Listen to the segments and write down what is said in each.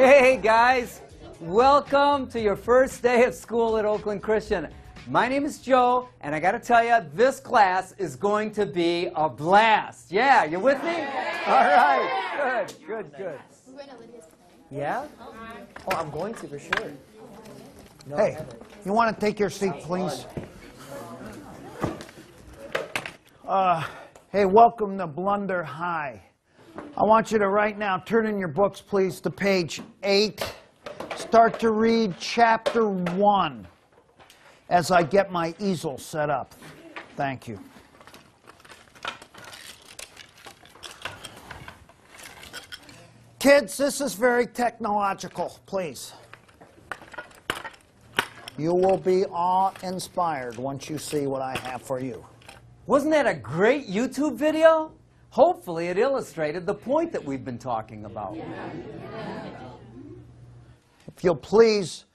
Hey guys, welcome to your first day of school at Oakland Christian. My name is Joe, and I got to tell you, this class is going to be a blast. Yeah, you with me? All right, good, good, good. Yeah? Oh, I'm going to for sure. No, I Hey, haven't. you want to take your seat, please? Uh, hey, welcome to Blunder High. I want you to right now turn in your books, please, to page 8. Start to read chapter 1 as I get my easel set up. Thank you. Kids, this is very technological, please. You will be awe-inspired once you see what I have for you. Wasn't that a great YouTube video? Hopefully, it illustrated the point that we've been talking about. If you'll please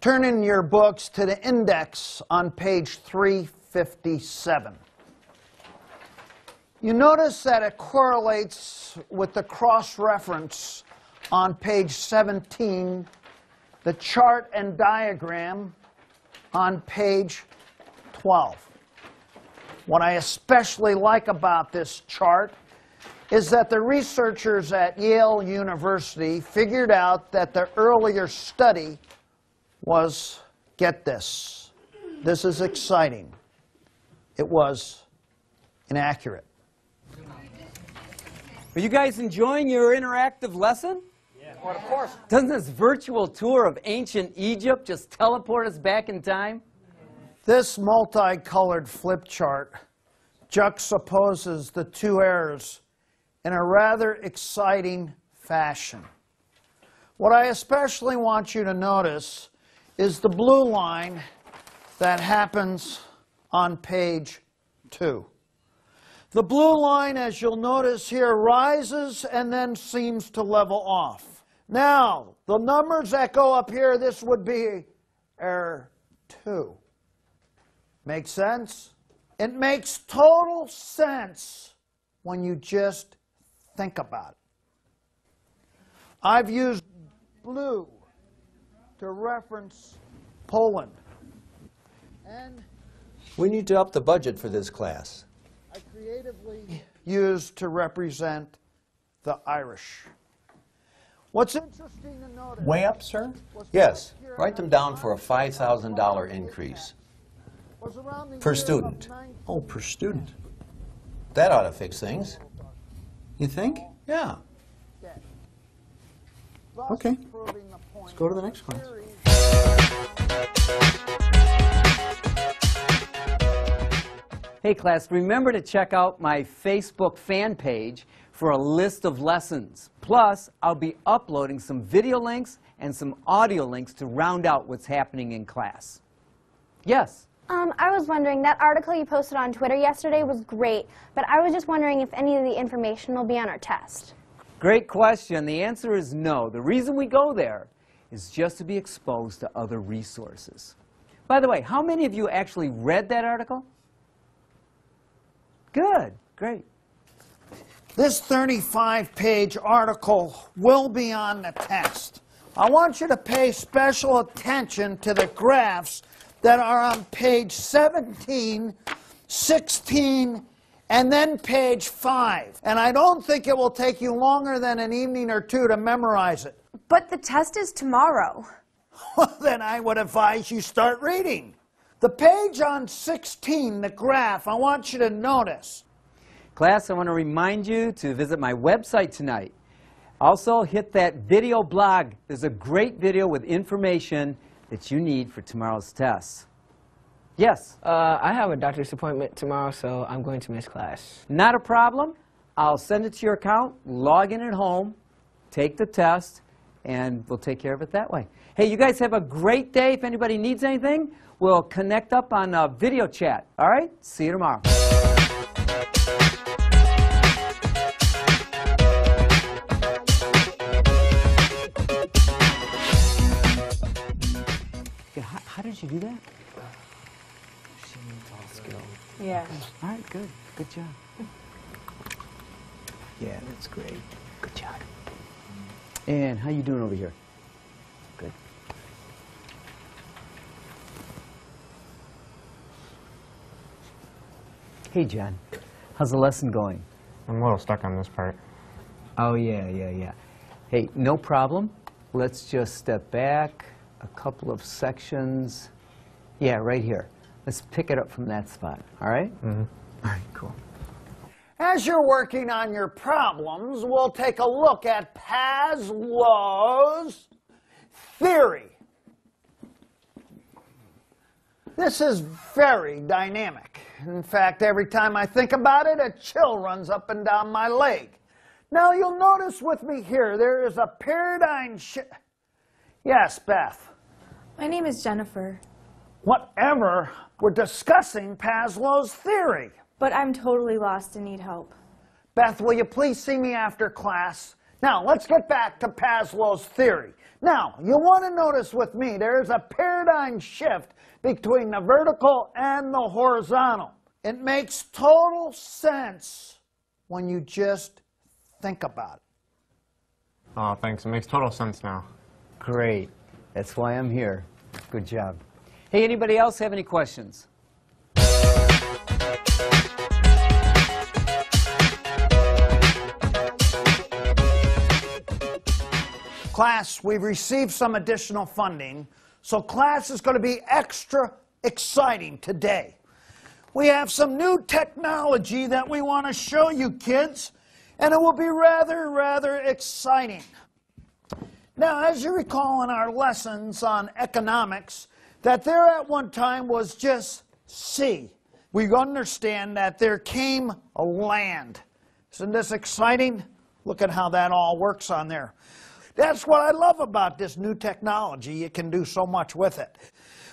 turn in your books to the index on page 357. You notice that it correlates with the cross-reference on page 17, the chart and diagram on page 12. What I especially like about this chart is that the researchers at Yale University figured out that the earlier study was, get this, this is exciting, it was inaccurate. Are you guys enjoying your interactive lesson? Well, of course. Doesn't this virtual tour of ancient Egypt just teleport us back in time? This multicolored flip chart juxtaposes the two errors in a rather exciting fashion. What I especially want you to notice is the blue line that happens on page two. The blue line, as you'll notice here, rises and then seems to level off. Now, the numbers that go up here, this would be error two. Make sense? It makes total sense when you just think about it. I've used blue to reference Poland. And We need to up the budget for this class. I creatively used to represent the Irish. What's interesting to notice Way up, sir? Yes. Write them down for a $5,000 increase. Per student. Oh, per student. That ought to fix things. You think? Yeah. Okay. Let's go to the next class. Hey class, remember to check out my Facebook fan page for a list of lessons. Plus, I'll be uploading some video links and some audio links to round out what's happening in class. Yes? Um, I was wondering, that article you posted on Twitter yesterday was great, but I was just wondering if any of the information will be on our test. Great question. The answer is no. The reason we go there is just to be exposed to other resources. By the way, how many of you actually read that article? Good, great. This 35-page article will be on the test. I want you to pay special attention to the graphs that are on page 17, 16, and then page 5. And I don't think it will take you longer than an evening or two to memorize it. But the test is tomorrow. Well, then I would advise you start reading. The page on 16, the graph, I want you to notice. Class, I want to remind you to visit my website tonight. Also, hit that video blog. There's a great video with information that you need for tomorrow's tests. Yes. Uh, I have a doctor's appointment tomorrow, so I'm going to miss class. Not a problem. I'll send it to your account, log in at home, take the test, and we'll take care of it that way. Hey, you guys have a great day. If anybody needs anything, we'll connect up on uh, video chat. All right? See you tomorrow. Did you do that? She needs all skill. Yeah. All right, good. Good job. Yeah, that's great. Good job. And how you doing over here? Good. Hey, John. How's the lesson going? I'm a little stuck on this part. Oh, yeah, yeah, yeah. Hey, no problem. Let's just step back a couple of sections. Yeah, right here. Let's pick it up from that spot. All right? Mm-hmm. All right, cool. As you're working on your problems, we'll take a look at Paslow's theory. This is very dynamic. In fact, every time I think about it, a chill runs up and down my leg. Now, you'll notice with me here, there is a paradigm shift. Yes, Beth. My name is Jennifer, Whatever, we're discussing Paslow's theory. but I'm totally lost and need help. Beth, will you please see me after class? Now, let's get back to Paslow's theory. Now, you want to notice with me, there is a paradigm shift between the vertical and the horizontal. It makes total sense when you just think about it. Oh, thanks. It makes total sense now. Great. That's why I'm here. Good job. Hey, anybody else have any questions? Class, we've received some additional funding, so class is going to be extra exciting today. We have some new technology that we want to show you kids, and it will be rather, rather exciting. Now, as you recall in our lessons on economics, that there at one time was just sea. We understand that there came a land. Isn't this exciting? Look at how that all works on there. That's what I love about this new technology. You can do so much with it.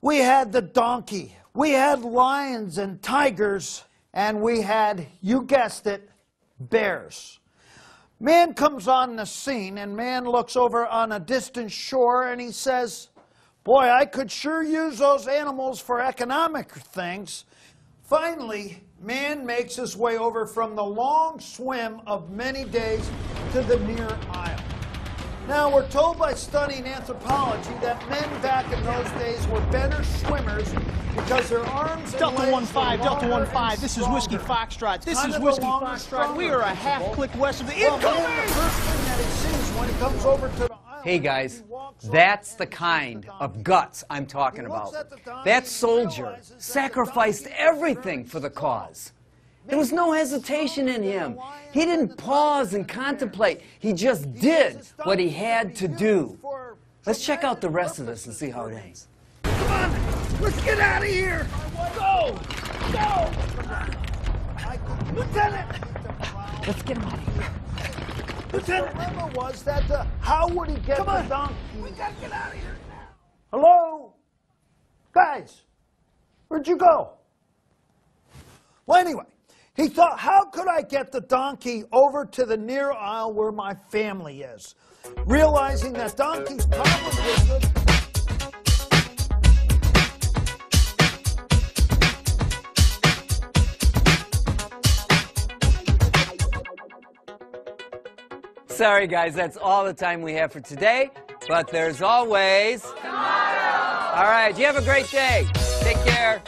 We had the donkey, we had lions and tigers, and we had, you guessed it, bears. Man comes on the scene, and man looks over on a distant shore and he says, Boy, I could sure use those animals for economic things. Finally, man makes his way over from the long swim of many days to the near isle. Now, we're told by studying anthropology that men back in those days were better swimmers because their arms and Delta legs One were Five, Delta 1-5, This is Whiskey. Foxtrot. This Kind is Whiskey Foxtrot. We are a half klick west of the Well, incoming. the first thing that he sees when he comes over to the island, Hey guys, he walks over that's the kind the of guts I'm talking about. at the donkey That soldier realizes that the sacrificed everything for the cause. There was no hesitation in him. He didn't pause and contemplate. He just did what he had to do. Let's check out the rest of this and see how it ends. Come on, let's get out of here. Go, go. Lieutenant. Let's get him out of here. Lieutenant. Remember was that uh, how would he get the donkey? We gotta get out of here now. Hello, guys. Where'd you go? Well, anyway, he thought, how could I get the donkey over to the near isle where my family is? Realizing that donkeys probably were good. Sorry, guys, that's all the time we have for today. But there's always tomorrow. All right, you have a great day. Take care.